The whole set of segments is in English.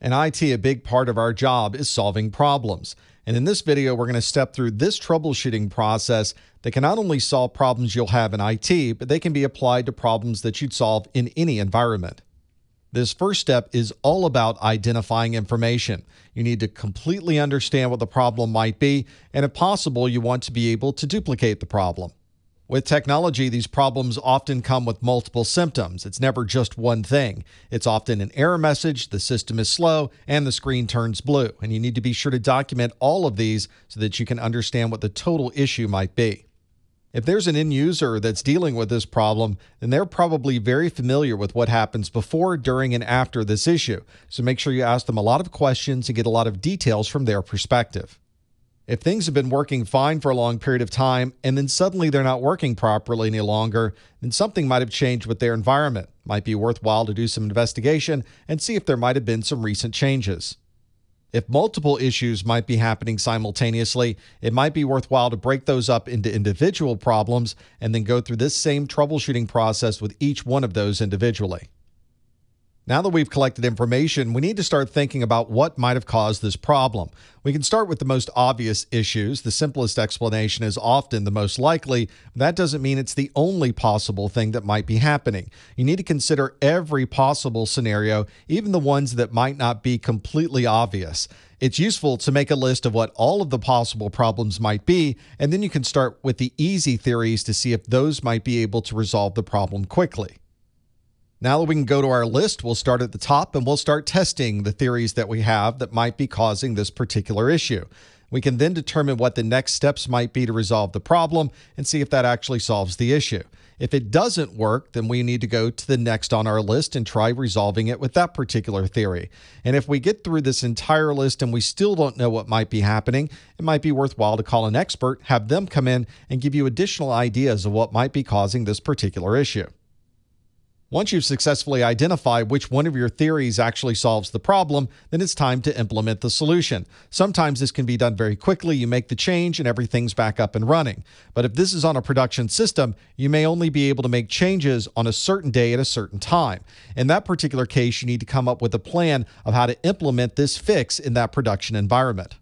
In IT, a big part of our job is solving problems. And in this video, we're going to step through this troubleshooting process that can not only solve problems you'll have in IT, but they can be applied to problems that you'd solve in any environment. This first step is all about identifying information. You need to completely understand what the problem might be, and if possible, you want to be able to duplicate the problem. With technology, these problems often come with multiple symptoms. It's never just one thing. It's often an error message, the system is slow, and the screen turns blue. And you need to be sure to document all of these so that you can understand what the total issue might be. If there's an end user that's dealing with this problem, then they're probably very familiar with what happens before, during, and after this issue. So make sure you ask them a lot of questions and get a lot of details from their perspective. If things have been working fine for a long period of time and then suddenly they're not working properly any longer, then something might have changed with their environment. Might be worthwhile to do some investigation and see if there might have been some recent changes. If multiple issues might be happening simultaneously, it might be worthwhile to break those up into individual problems and then go through this same troubleshooting process with each one of those individually. Now that we've collected information, we need to start thinking about what might have caused this problem. We can start with the most obvious issues. The simplest explanation is often the most likely. That doesn't mean it's the only possible thing that might be happening. You need to consider every possible scenario, even the ones that might not be completely obvious. It's useful to make a list of what all of the possible problems might be, and then you can start with the easy theories to see if those might be able to resolve the problem quickly. Now that we can go to our list, we'll start at the top and we'll start testing the theories that we have that might be causing this particular issue. We can then determine what the next steps might be to resolve the problem and see if that actually solves the issue. If it doesn't work, then we need to go to the next on our list and try resolving it with that particular theory. And if we get through this entire list and we still don't know what might be happening, it might be worthwhile to call an expert, have them come in and give you additional ideas of what might be causing this particular issue. Once you've successfully identified which one of your theories actually solves the problem, then it's time to implement the solution. Sometimes this can be done very quickly. You make the change and everything's back up and running. But if this is on a production system, you may only be able to make changes on a certain day at a certain time. In that particular case, you need to come up with a plan of how to implement this fix in that production environment.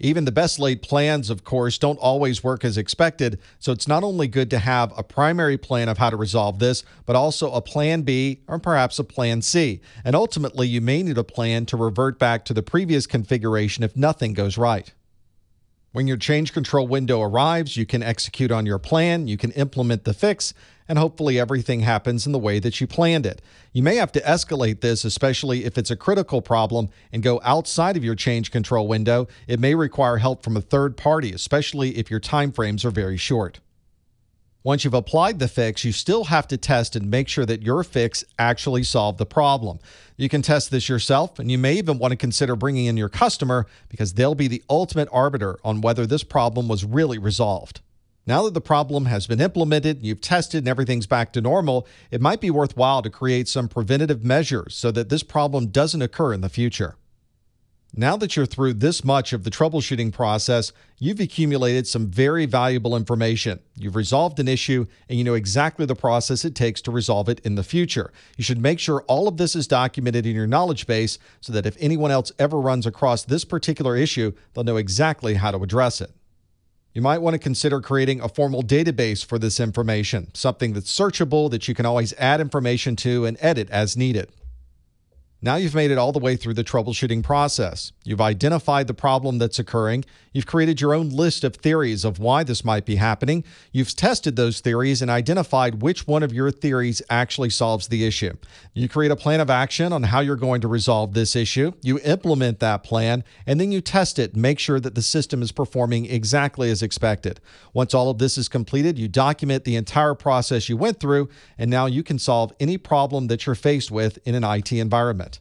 Even the best laid plans, of course, don't always work as expected, so it's not only good to have a primary plan of how to resolve this, but also a plan B or perhaps a plan C. And ultimately, you may need a plan to revert back to the previous configuration if nothing goes right. When your change control window arrives, you can execute on your plan, you can implement the fix, and hopefully everything happens in the way that you planned it. You may have to escalate this, especially if it's a critical problem, and go outside of your change control window. It may require help from a third party, especially if your timeframes are very short. Once you've applied the fix, you still have to test and make sure that your fix actually solved the problem. You can test this yourself, and you may even want to consider bringing in your customer because they'll be the ultimate arbiter on whether this problem was really resolved. Now that the problem has been implemented, you've tested, and everything's back to normal, it might be worthwhile to create some preventative measures so that this problem doesn't occur in the future. Now that you're through this much of the troubleshooting process, you've accumulated some very valuable information. You've resolved an issue and you know exactly the process it takes to resolve it in the future. You should make sure all of this is documented in your knowledge base so that if anyone else ever runs across this particular issue, they'll know exactly how to address it. You might want to consider creating a formal database for this information, something that's searchable that you can always add information to and edit as needed. Now you've made it all the way through the troubleshooting process. You've identified the problem that's occurring. You've created your own list of theories of why this might be happening. You've tested those theories and identified which one of your theories actually solves the issue. You create a plan of action on how you're going to resolve this issue. You implement that plan and then you test it make sure that the system is performing exactly as expected. Once all of this is completed, you document the entire process you went through and now you can solve any problem that you're faced with in an IT environment.